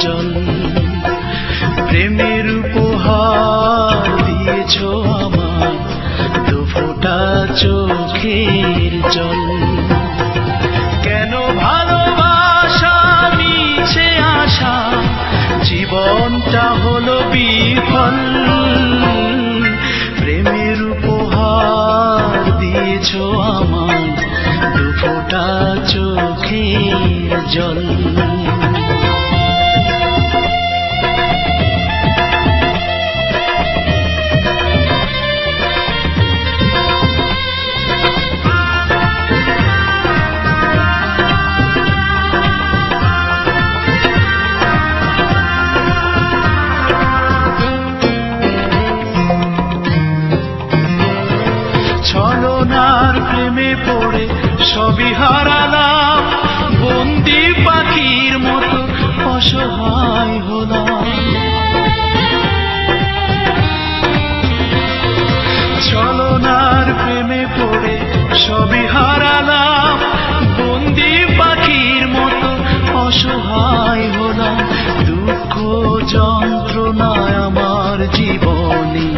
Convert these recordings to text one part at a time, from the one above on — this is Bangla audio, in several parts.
জল। প্রেমের উপহার দিয়েছ আমার দু ফোঁটা চোখের জল। কেন ভালোবাসা মিছে আশা? জীবনটা হলো বিফল। প্রেমের উপহার দিয়েছ আমার দু ফোঁটা চোখের জল। ছলনার প্রেমে পড়ে হারালাম। বন্দি পাখির মতো অসহায় হলাম। দুঃখ যন্ত্রণায় আমার জীবনে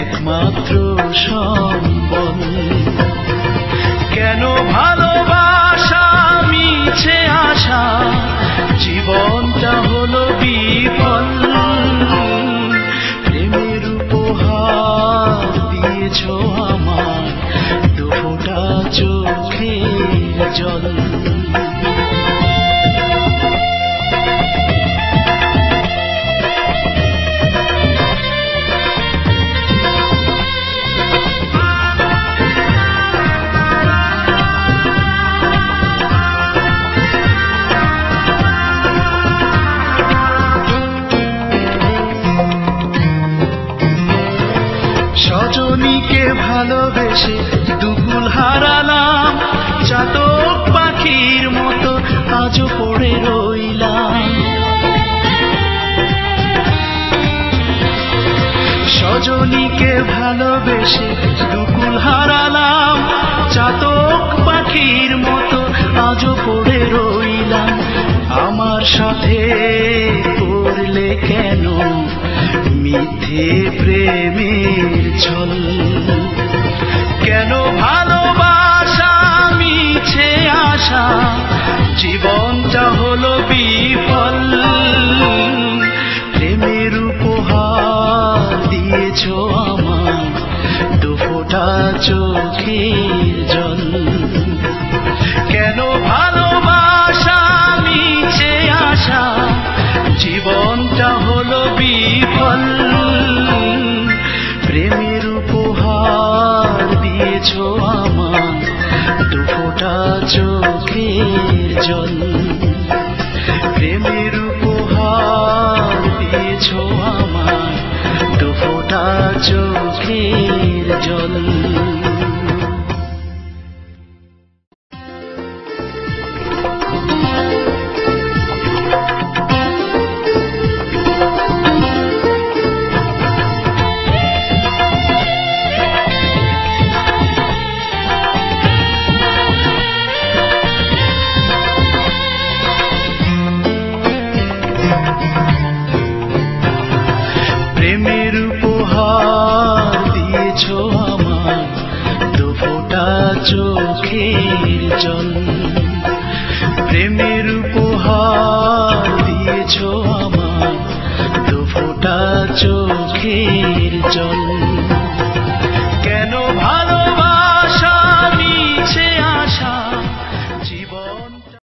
একমাত্র সম্বল কেন ভালোবাসা পড়ে রইলাম। সজনীকে ভালোবেসে দুকুল হারালাম। চাতক পাখির মতো আজও পড়ে রইলাম। আমার সাথে করলে কেন মিথ্যে প্রেমের জল। কেন ভালোবাসা মিছে আশা? জীবনটা হলো বিফল। প্রেমের উপহার দিয়েছ আমার দু ফোঁটা চোখের জল। প্রেমের উপহার দিয়েছ আমার দু ফোঁটা চোখের প্রেমের উপহার দিয়েছ আমার দু ফোটা চোখের জল।